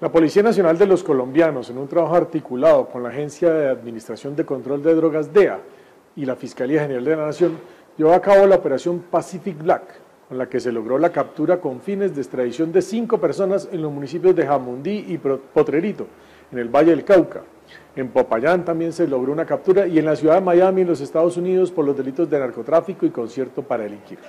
La Policía Nacional de los Colombianos, en un trabajo articulado con la Agencia de Administración de Control de Drogas DEA y la Fiscalía General de la Nación, llevó a cabo la operación Pacific Black, con la que se logró la captura con fines de extradición de cinco personas en los municipios de Jamundí y Potrerito, en el Valle del Cauca. En Popayán también se logró una captura y en la ciudad de Miami, en los Estados Unidos, por los delitos de narcotráfico y concierto para delinquir.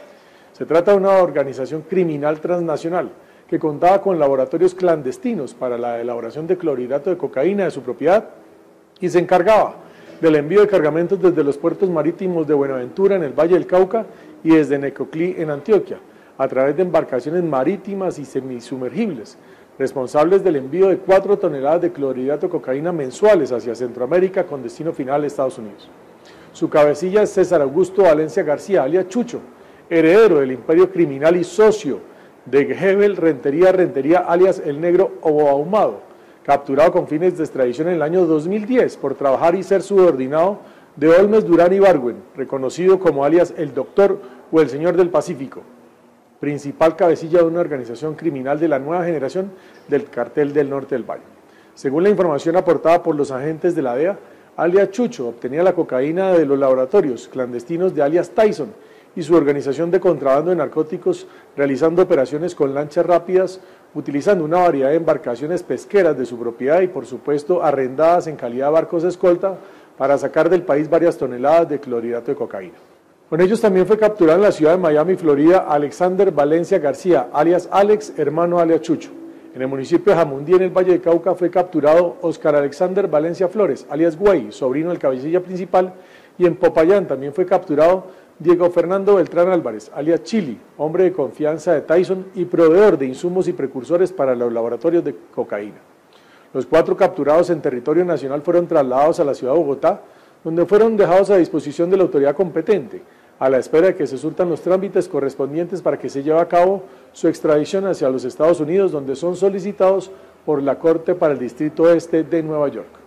Se trata de una organización criminal transnacional que contaba con laboratorios clandestinos para la elaboración de clorhidrato de cocaína de su propiedad y se encargaba del envío de cargamentos desde los puertos marítimos de Buenaventura en el Valle del Cauca y desde Necoclí en Antioquia, a través de embarcaciones marítimas y semisumergibles, responsables del envío de 4 toneladas de clorhidrato de cocaína mensuales hacia Centroamérica con destino final a Estados Unidos. Su cabecilla es César Augusto Valencia García, alias Chucho, heredero del imperio criminal y socio de Hebel Rentería Rentería, alias El Negro o Ahumado, capturado con fines de extradición en el año 2010 por trabajar y ser subordinado de Olmes Durán Ibargüen, reconocido como alias El Doctor o El Señor del Pacífico, principal cabecilla de una organización criminal de la nueva generación del Cartel del Norte del Valle. Según la información aportada por los agentes de la DEA, alias Chucho obtenía la cocaína de los laboratorios clandestinos de alias Tyson, y su organización de contrabando de narcóticos realizando operaciones con lanchas rápidas, utilizando una variedad de embarcaciones pesqueras de su propiedad y por supuesto arrendadas en calidad de barcos de escolta para sacar del país varias toneladas de clorhidrato de cocaína. Con ellos también fue capturado en la ciudad de Miami, Florida, Alexander Valencia García, alias Alex, hermano alias Chucho. En el municipio de Jamundí, en el Valle de Cauca, fue capturado Oscar Alexander Valencia Flores, alias Guay, sobrino del cabecilla principal, y en Popayán también fue capturado Diego Fernando Beltrán Álvarez, alias Chili, hombre de confianza de Tyson y proveedor de insumos y precursores para los laboratorios de cocaína. Los cuatro capturados en territorio nacional fueron trasladados a la ciudad de Bogotá, donde fueron dejados a disposición de la autoridad competente, a la espera de que se surtan los trámites correspondientes para que se lleve a cabo su extradición hacia los Estados Unidos, donde son solicitados por la Corte para el Distrito Este de Nueva York.